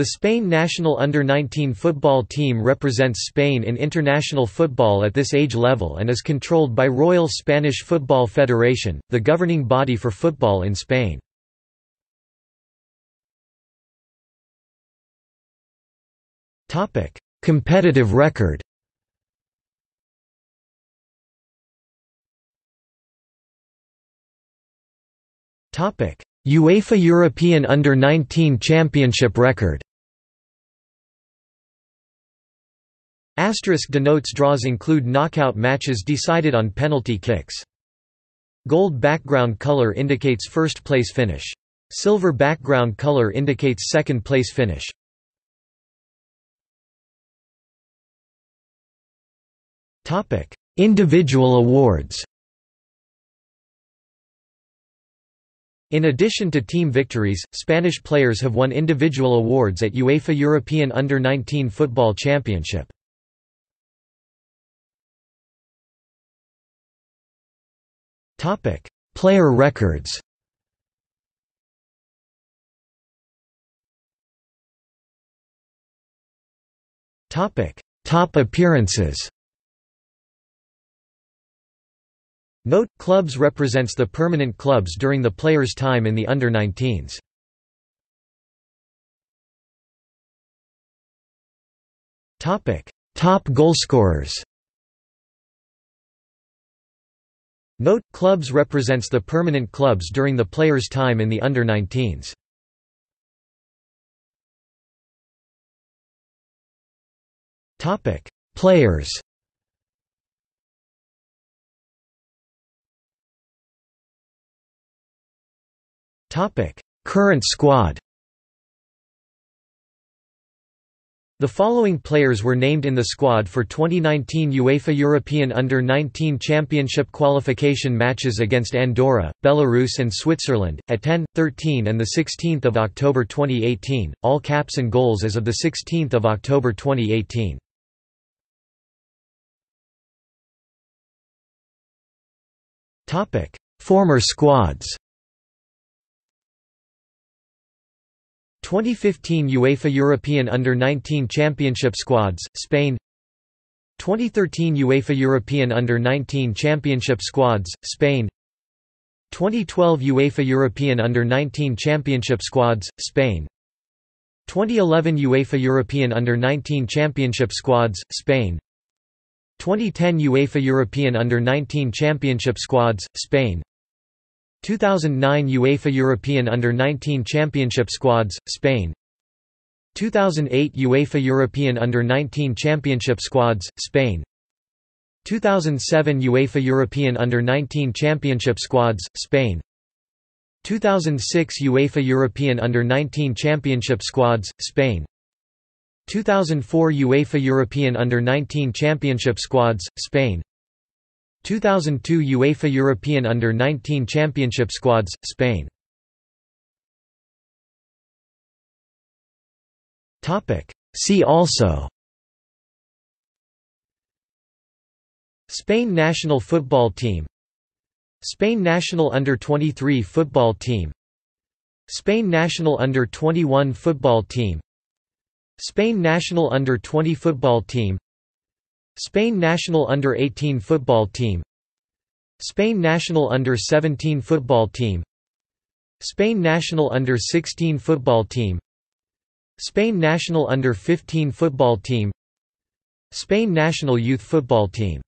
The Spain national under-19 football team represents Spain in international football at this age level and is controlled by Royal Spanish Football Federation, the governing body for football in Spain. Competitive record UEFA European Under-19 Championship record Asterisk denotes draws include knockout matches decided on penalty kicks. Gold background color indicates first place finish. Silver background color indicates second place finish. Topic: Individual awards In addition to team victories, Spanish players have won individual awards at UEFA European Under-19 Football Championship. Player records. Topic: Top appearances. Note, clubs represents the permanent clubs during the player's time in the under-19s. Topic: Top goalscorers. Note, clubs represents the permanent clubs during the player's time in the under-19s. Topic: Players. Current squad. The following players were named in the squad for 2019 UEFA European Under-19 Championship qualification matches against Andorra, Belarus and Switzerland, at 10, 13 and 16 October 2018, all caps and goals as of 16 October 2018. Former squads 2015 UEFA European Under-19 Championship squads, Spain 2013 UEFA European Under-19 Championship squads, Spain 2012 UEFA European Under-19 Championship squads, Spain 2011 UEFA European Under-19 Championship squads, Spain 2010 UEFA European Under-19 Championship squads, Spain 2009 UEFA European Under-19 Championship squads, Spain. 2008 UEFA European Under-19 Championship squads, Spain. 2007 UEFA European Under-19 Championship squads, Spain. 2006 UEFA European Under-19 Championship squads, Spain. 2004 UEFA European Under-19 Championship squads, Spain 2002 UEFA European Under-19 Championship squads, Spain. See also Spain national football team Spain national under-23 football team Spain national under-21 football team Spain national under-20 football team Spain national under-18 football team. Spain national under-17 football team. Spain national under-16 football team. Spain national under-15 football team. Spain national youth football team